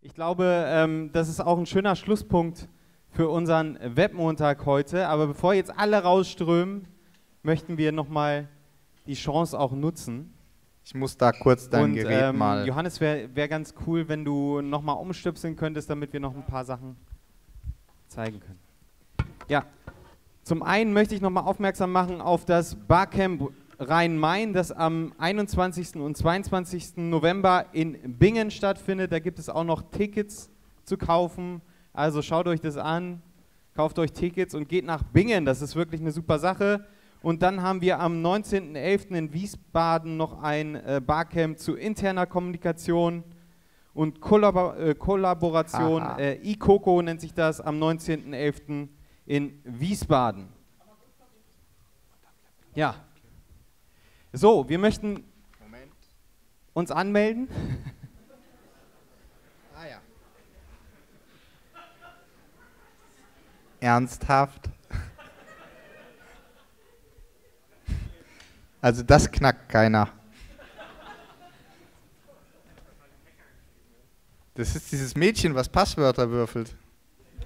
Ich glaube, ähm, das ist auch ein schöner Schlusspunkt für unseren Webmontag heute. Aber bevor jetzt alle rausströmen, möchten wir nochmal die Chance auch nutzen. Ich muss da kurz dein Und Gerät ähm, mal. Johannes, wäre wär ganz cool, wenn du nochmal umstöpseln könntest, damit wir noch ein paar Sachen zeigen können. Ja, zum einen möchte ich nochmal aufmerksam machen auf das Barcamp Rhein-Main, das am 21. und 22. November in Bingen stattfindet. Da gibt es auch noch Tickets zu kaufen. Also schaut euch das an, kauft euch Tickets und geht nach Bingen. Das ist wirklich eine super Sache. Und dann haben wir am 19.11. in Wiesbaden noch ein äh, Barcamp zu interner Kommunikation und Kollabor äh, Kollaboration. Äh, ICOCO nennt sich das am 19.11. in Wiesbaden. Ja. So, wir möchten Moment. uns anmelden. Ah ja. Ernsthaft? Also das knackt keiner. Das ist dieses Mädchen, was Passwörter würfelt.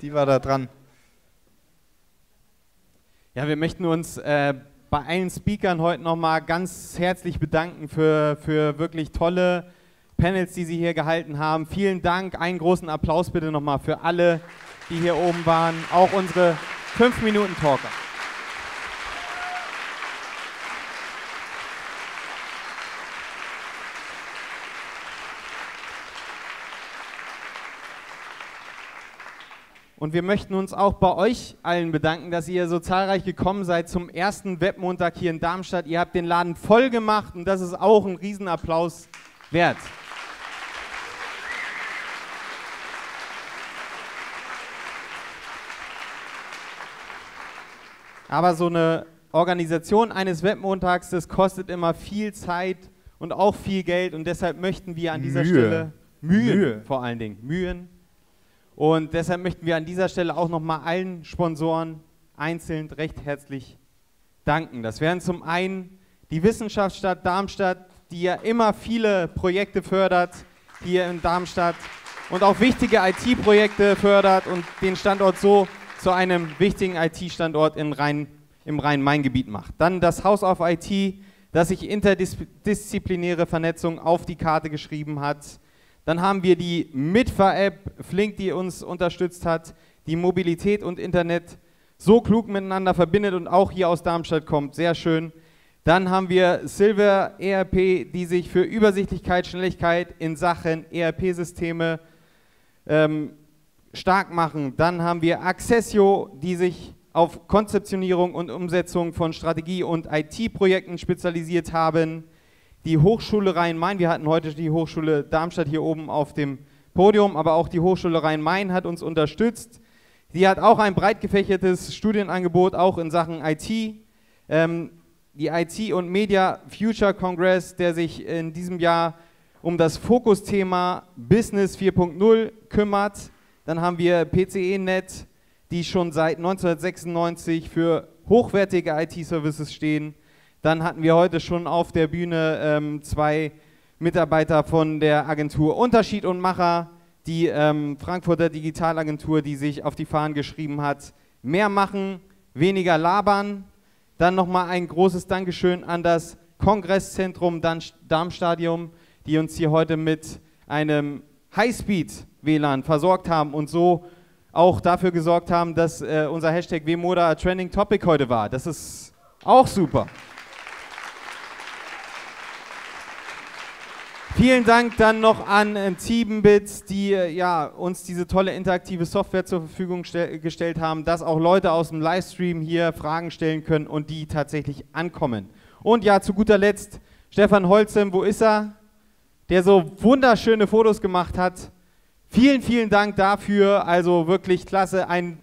Die war da dran. Ja, wir möchten uns äh, bei allen Speakern heute nochmal ganz herzlich bedanken für, für wirklich tolle Panels, die Sie hier gehalten haben. Vielen Dank. Einen großen Applaus bitte nochmal für alle, die hier oben waren. Auch unsere 5-Minuten-Talker. Und wir möchten uns auch bei euch allen bedanken, dass ihr so zahlreich gekommen seid zum ersten Webmontag hier in Darmstadt. Ihr habt den Laden voll gemacht und das ist auch ein Riesenapplaus wert. Aber so eine Organisation eines Webmontags, das kostet immer viel Zeit und auch viel Geld und deshalb möchten wir an dieser Mühe. Stelle Mühen, Mühe. vor allen Dingen Mühen und deshalb möchten wir an dieser Stelle auch nochmal allen Sponsoren einzeln recht herzlich danken. Das wären zum einen die Wissenschaftsstadt Darmstadt, die ja immer viele Projekte fördert hier in Darmstadt und auch wichtige IT-Projekte fördert und den Standort so zu einem wichtigen IT-Standort in Rhein, im Rhein-Main-Gebiet macht. Dann das House of IT, das sich interdisziplinäre Vernetzung auf die Karte geschrieben hat. Dann haben wir die Mitfahr-App Flink, die uns unterstützt hat, die Mobilität und Internet so klug miteinander verbindet und auch hier aus Darmstadt kommt. Sehr schön. Dann haben wir Silver ERP, die sich für Übersichtlichkeit, Schnelligkeit in Sachen ERP-Systeme ähm, stark machen. Dann haben wir Accessio, die sich auf Konzeptionierung und Umsetzung von Strategie- und IT-Projekten spezialisiert haben. Die Hochschule Rhein-Main, wir hatten heute die Hochschule Darmstadt hier oben auf dem Podium, aber auch die Hochschule Rhein-Main hat uns unterstützt. Sie hat auch ein breit gefächertes Studienangebot, auch in Sachen IT. Ähm, die IT und Media Future Congress, der sich in diesem Jahr um das Fokusthema Business 4.0 kümmert. Dann haben wir PCE-Net, die schon seit 1996 für hochwertige IT-Services stehen. Dann hatten wir heute schon auf der Bühne ähm, zwei Mitarbeiter von der Agentur Unterschied und Macher, die ähm, Frankfurter Digitalagentur, die sich auf die Fahnen geschrieben hat, mehr machen, weniger labern. Dann nochmal ein großes Dankeschön an das Kongresszentrum Darmstadium, die uns hier heute mit einem Highspeed-WLAN versorgt haben und so auch dafür gesorgt haben, dass äh, unser Hashtag WModa Trending Topic heute war. Das ist auch super. Vielen Dank dann noch an äh, Tiebenbits, die ja, uns diese tolle interaktive Software zur Verfügung stell- gestellt haben, dass auch Leute aus dem Livestream hier Fragen stellen können und die tatsächlich ankommen. Und ja, zu guter Letzt Stefan Holzem, wo ist er? Der so wunderschöne Fotos gemacht hat. Vielen, vielen Dank dafür. Also wirklich klasse. Ein,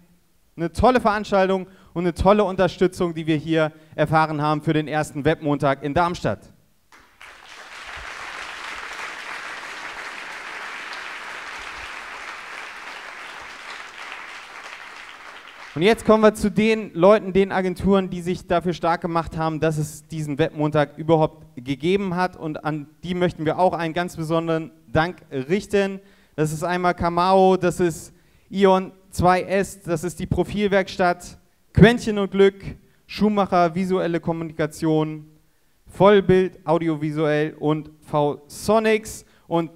eine tolle Veranstaltung und eine tolle Unterstützung, die wir hier erfahren haben für den ersten Webmontag in Darmstadt. Und jetzt kommen wir zu den Leuten, den Agenturen, die sich dafür stark gemacht haben, dass es diesen Webmontag überhaupt gegeben hat. Und an die möchten wir auch einen ganz besonderen Dank richten. Das ist einmal Kamau, das ist Ion 2S, das ist die Profilwerkstatt, Quäntchen und Glück, Schumacher Visuelle Kommunikation, Vollbild Audiovisuell und V-Sonics. Und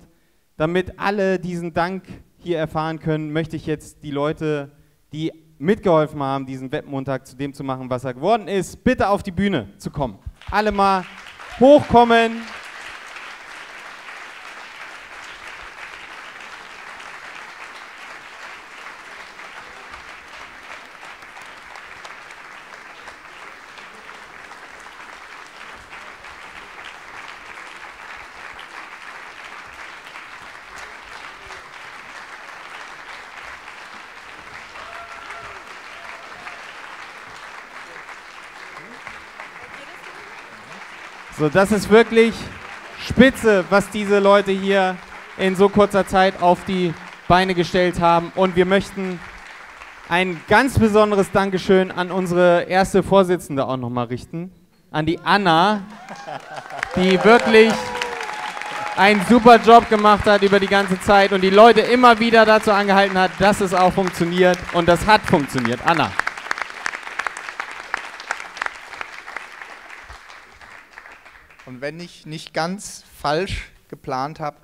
damit alle diesen Dank hier erfahren können, möchte ich jetzt die Leute, die mitgeholfen haben, diesen Webmontag zu dem zu machen, was er geworden ist, bitte auf die Bühne zu kommen. Alle mal hochkommen. So, das ist wirklich spitze, was diese Leute hier in so kurzer Zeit auf die Beine gestellt haben. Und wir möchten ein ganz besonderes Dankeschön an unsere erste Vorsitzende auch nochmal richten, an die Anna, die wirklich einen super Job gemacht hat über die ganze Zeit und die Leute immer wieder dazu angehalten hat, dass es auch funktioniert. Und das hat funktioniert. Anna. Und wenn ich nicht ganz falsch geplant habe,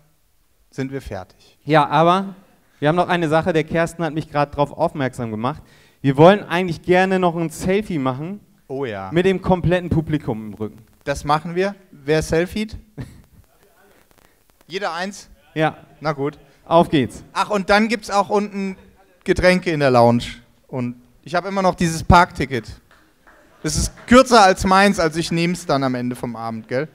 sind wir fertig. Ja, aber wir haben noch eine Sache, der Kersten hat mich gerade darauf aufmerksam gemacht. Wir wollen eigentlich gerne noch ein Selfie machen Oh ja. mit dem kompletten Publikum im Rücken. Das machen wir. Wer selfiet? Jeder eins? Ja, Na gut. auf geht's. Ach, und dann gibt es auch unten Getränke in der Lounge. Und ich habe immer noch dieses Parkticket. Das ist kürzer als meins, also ich nehme es dann am Ende vom Abend, gell?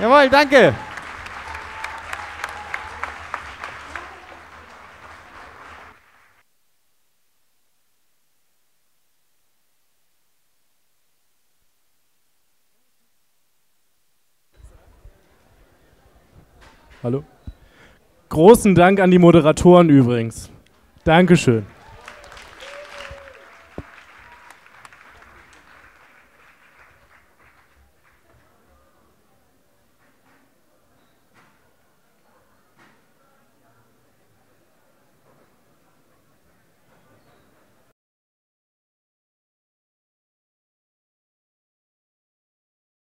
Jawohl, danke. Hallo. Großen Dank an die Moderatoren übrigens. Dankeschön.